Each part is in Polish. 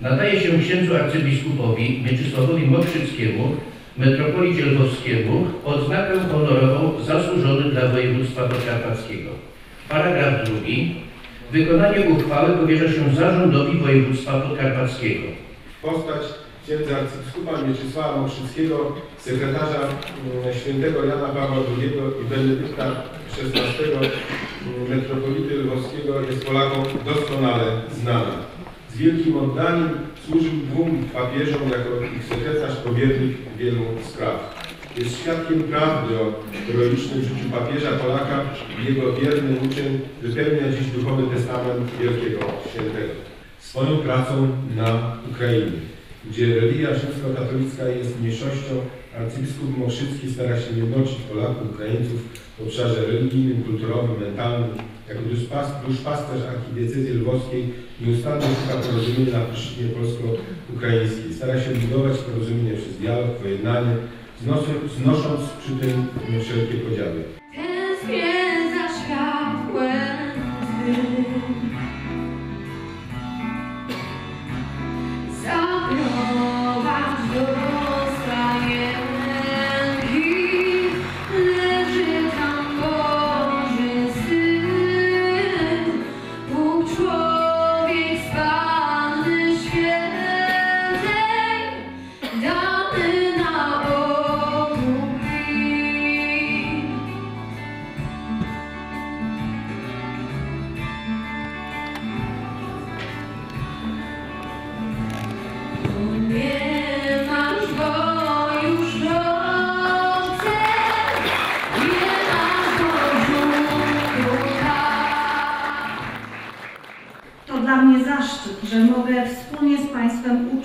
Nadaje się księdzu arcybiskupowi Mieczysławowi Mokrzyckiemu, metropolicie lwowskiemu, odznakę honorową zasłużony dla województwa podkarpackiego. Paragraf drugi. Wykonanie uchwały powierza się zarządowi województwa podkarpackiego. Postać księdza arcybiskupa Mieczysława Mokrzyckiego, sekretarza mm, świętego Jana Pawła II i Benedykta XVI mm, metropolity lwowskiego jest Polakom doskonale znana. Z wielkim oddaniem służył dwóm papieżom jako ich sekretarz powiernik wielu spraw. Jest świadkiem prawdy o heroicznym życiu papieża Polaka i jego wierny uczeń wypełnia dziś duchowy testament Wielkiego Świętego. Swoją pracą na Ukrainie, gdzie religia rzymskokatolicka jest mniejszością, arcybiskup Mokrzycki stara się jednoczyć Polaków, Ukraińców w obszarze religijnym, kulturowym, mentalnym. Jako duszpas- duszpasterz archidiecezji lwowskiej nieustannie szuka porozumienia na płaszczyźnie polsko-ukraińskiej. Stara się budować porozumienie przez dialog, pojednanie, znosząc, przy tym wszelkie podziały.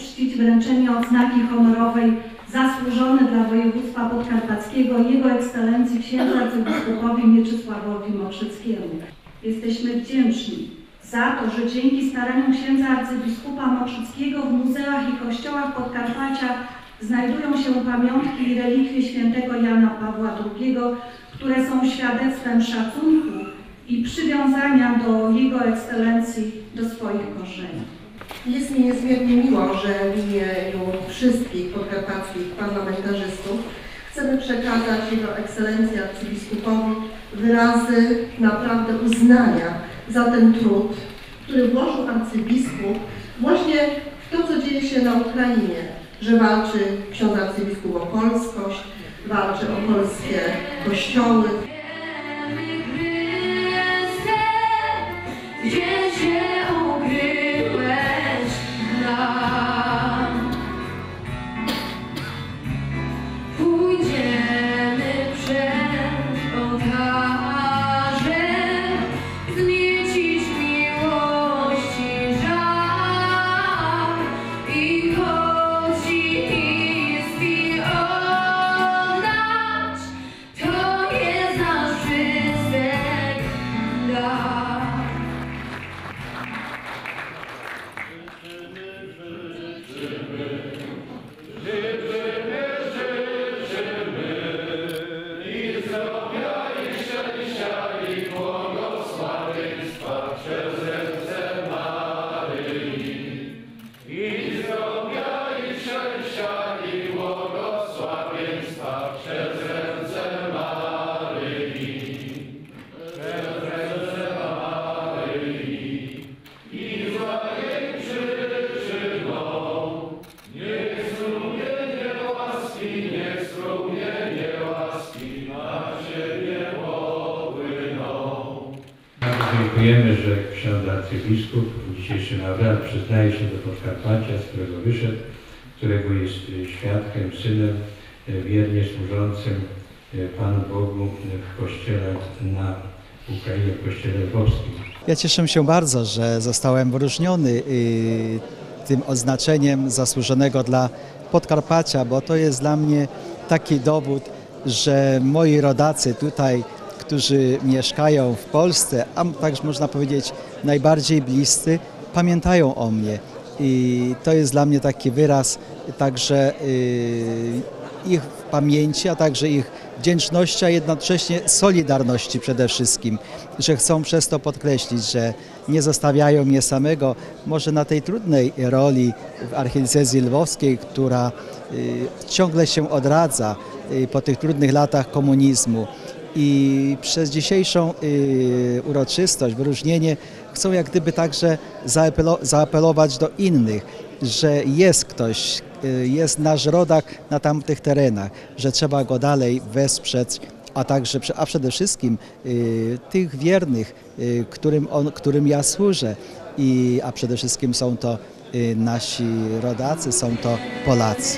Uczcić wręczenie odznaki honorowej zasłużony dla województwa podkarpackiego Jego Ekscelencji księdza arcybiskupowi Mieczysławowi Mokrzyckiemu. Jesteśmy wdzięczni za to, że dzięki staraniom księdza arcybiskupa Mokrzyckiego w muzeach i kościołach Podkarpacia znajdują się pamiątki i relikwie świętego Jana Pawła II, które są świadectwem szacunku i przywiązania do Jego Ekscelencji, do swoich korzeni. Jest mi niezmiernie miło, że w imieniu wszystkich podkarpackich parlamentarzystów. Chcemy przekazać Jego Ekscelencji arcybiskupowi wyrazy naprawdę uznania za ten trud, który włożył arcybiskup właśnie w to, co dzieje się na Ukrainie, że walczy ksiądz arcybiskup o polskość, walczy o polskie kościoły, dziękujemy, że ksiądz arcybiskup w dzisiejszym aurel przyznaje się do Podkarpacia, z którego wyszedł, którego jest e, świadkiem, synem e, wiernie służącym e, Panu Bogu w kościele na Ukrainie, w kościele lwowskim. Ja cieszę się bardzo, że zostałem wyróżniony y, tym odznaczeniem zasłużonego dla Podkarpacia, bo to jest dla mnie taki dowód, że moi rodacy tutaj, którzy mieszkają w Polsce, a także można powiedzieć najbardziej bliscy, pamiętają o mnie. I to jest dla mnie taki wyraz także y, ich pamięci, a także ich wdzięczności, a jednocześnie solidarności przede wszystkim, że chcą przez to podkreślić, że nie zostawiają mnie samego, może na tej trudnej roli w archidiecezji lwowskiej, która y, ciągle się odradza y, po tych trudnych latach komunizmu. I przez dzisiejszą y, uroczystość, wyróżnienie chcą jak gdyby także zaapelo, zaapelować do innych, że jest ktoś, y, jest nasz rodak na tamtych terenach, że trzeba go dalej wesprzeć, a także, a przede wszystkim y, tych wiernych, którym, on, którym ja służę, I, a przede wszystkim są to nasi rodacy, są to Polacy.